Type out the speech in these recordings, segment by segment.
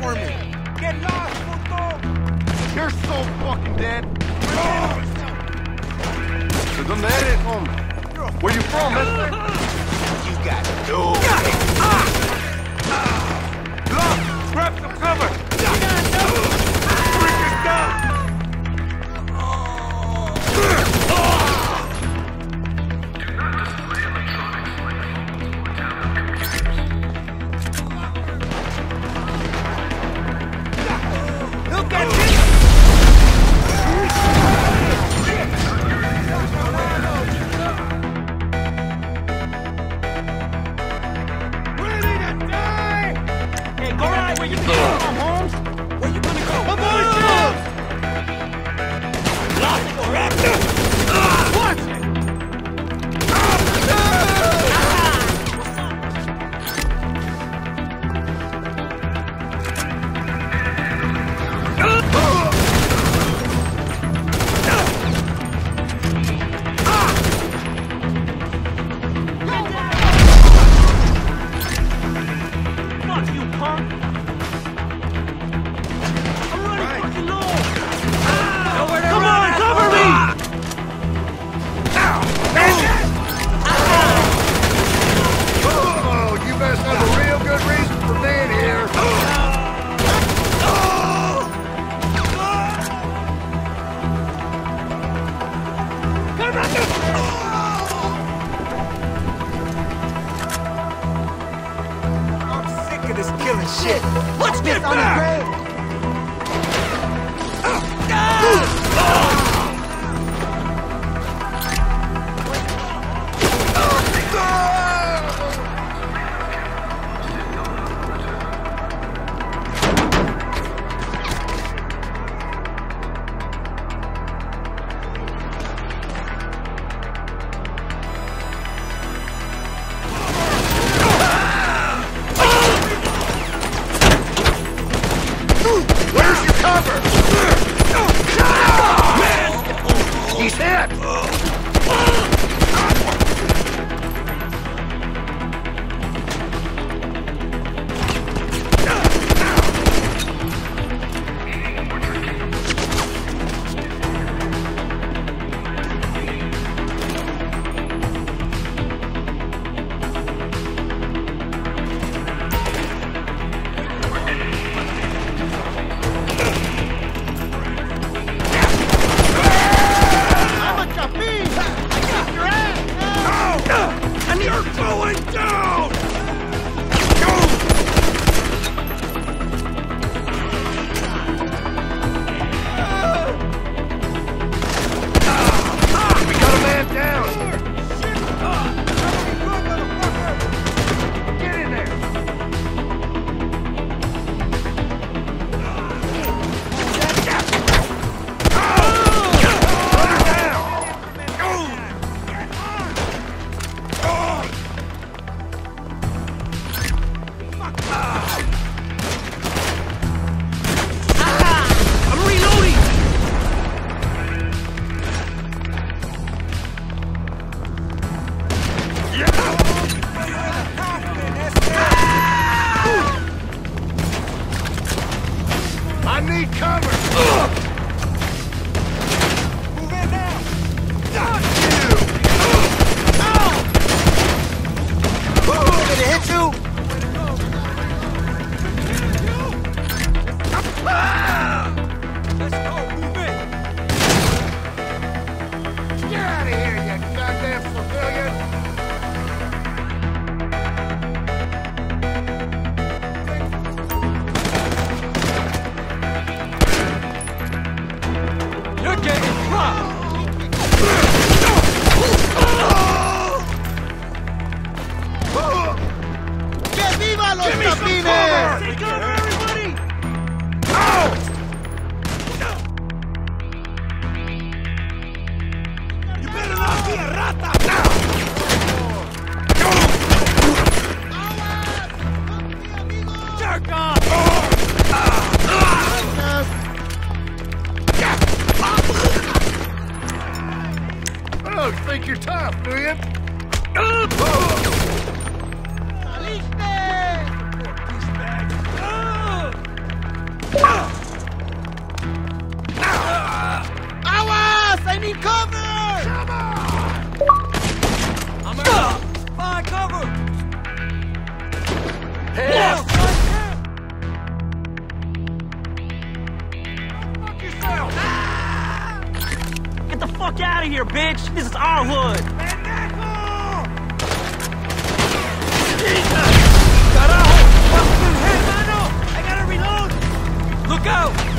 for me. Get lost, puto! You're so fucking dead. Where you from, mister? You got no. Ah. don't think you're tough, do you? Here, bitch! This is our hood! Carajo! Fucking mano! I gotta reload! Look out!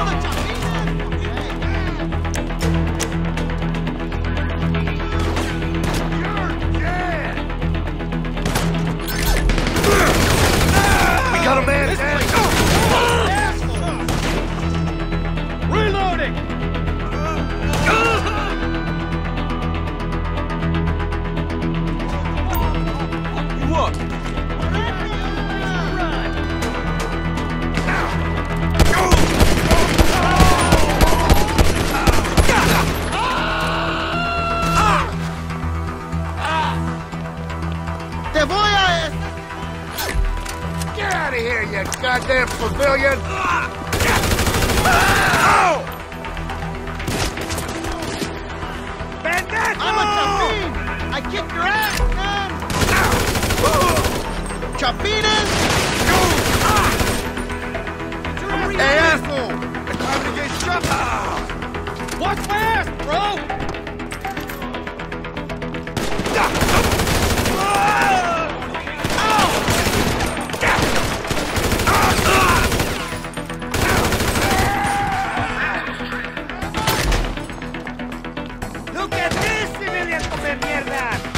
我的家 of here, you goddamn civilian! I'm a Chapin! I kicked your ass, man! Chapines! Hey, asshole! It's time to get shot! Watch my ass, bro! Look at this, civilian come mierda!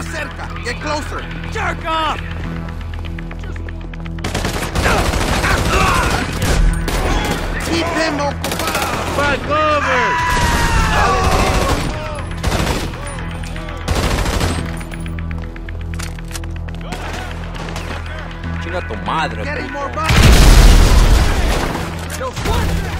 Más cerca! Get closer! Jerk off! Keep him ocupado! Back over! Chinga tu madre, Getting puto. more bodies! Yo, what?